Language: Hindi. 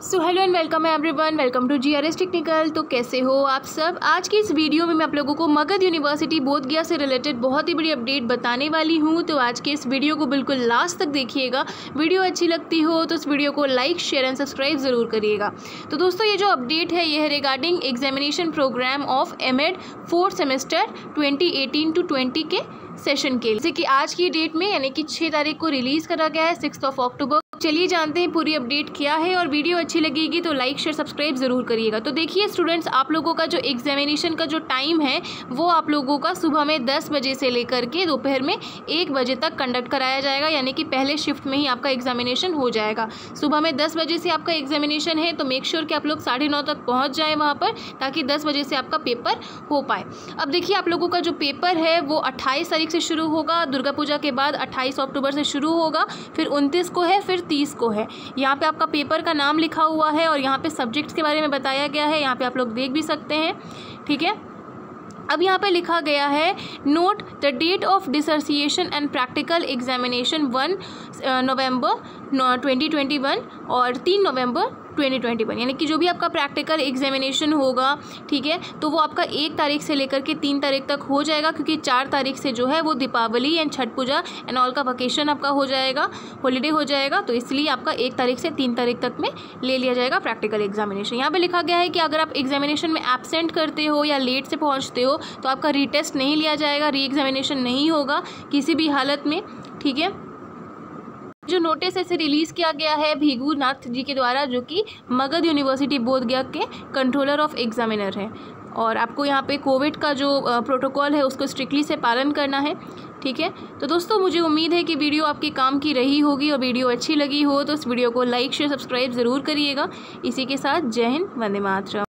So hello and welcome everyone welcome to G R S technical तो कैसे हो आप सब? आज की इस वीडियो में मैं आप लोगों को मगध यूनिवर्सिटी बोध गया से रिलेटेड बहुत ही बड़ी अपडेट बताने वाली हूँ। तो आज के इस वीडियो को बिल्कुल लास्ट तक देखिएगा। वीडियो अच्छी लगती हो तो इस वीडियो को लाइक शेयर एंड सब्सक्राइब ज़रूर करिएगा। तो दोस्तों, ये जो अपडेट है, ये है regarding examination programme of M Ed fourth semester twenty eighteen to twenty के। सेशन के जैसे कि आज की डेट में, यानी कि छः तारीख को रिलीज़ करा गया है सिक्स ऑफ़ अक्टूबर चलिए जानते हैं पूरी अपडेट क्या है, और वीडियो अच्छी लगेगी तो लाइक शेयर सब्सक्राइब ज़रूर करिएगा। तो देखिए स्टूडेंट्स आप लोगों का जो एग्जामिनेशन का जो टाइम है, वो आप लोगों का सुबह में दस बजे से लेकर के दोपहर में एक बजे तक कंडक्ट कराया जाएगा, यानी कि पहले शिफ्ट में ही आपका एग्जामिनेशन हो जाएगा। सुबह में दस बजे से आपका एग्जामिनेशन है तो मेक श्योर कि आप लोग साढ़े नौ तक पहुँच जाएँ वहाँ पर, ताकि दस बजे से आपका पेपर हो पाए। अब देखिए आप लोगों का जो पेपर है, वो अट्ठाईस तारीख से शुरू होगा, दुर्गा पूजा के बाद अट्ठाईस अक्टूबर से शुरू होगा, फिर उनतीस को है, फिर तीस को है। यहाँ पे आपका पेपर का नाम लिखा हुआ है और यहाँ पे सब्जेक्ट्स के बारे में बताया गया है, यहाँ पे आप लोग देख भी सकते हैं, ठीक है? अब यहाँ पे लिखा गया है note the date of dissertation and practical examination one November twenty twenty one और तीन नवंबर ट्वेंटी ट्वेंटी वन, यानी कि जो भी आपका प्रैक्टिकल एग्जामिनेशन होगा, ठीक है तो वो आपका एक तारीख से लेकर के तीन तारीख तक हो जाएगा, क्योंकि चार तारीख से जो है वो Deepawali and Chhath Puja and all का वकेशन आपका हो जाएगा हॉलीडे हो जाएगा तो इसलिए आपका एक तारीख से तीन तारीख तक में ले लिया जाएगा प्रैक्टिकल एग्जामिनेशन यहाँ पर लिखा गया है कि अगर आप एग्जामिनेशन में एबसेंट करते हो या लेट से पहुँचते हो तो आपका रीटेस्ट नहीं लिया जाएगा री एग्जामिनेशन नहीं होगा किसी भी हालत में, ठीक है। जो नोटिस ऐसे रिलीज़ किया गया है भीगू नाथ जी के द्वारा, जो कि मगध यूनिवर्सिटी बोध गया के कंट्रोलर ऑफ़ एग्जामिनर है। और आपको यहाँ पे कोविड का जो प्रोटोकॉल है, उसको स्ट्रिक्टली से पालन करना है, ठीक है? तो दोस्तों, मुझे उम्मीद है कि वीडियो आपके काम की रही होगी और वीडियो अच्छी लगी हो तो इस वीडियो को लाइक शेयर सब्सक्राइब ज़रूर करिएगा। इसी के साथ जय हिंद, वंदे मातरम।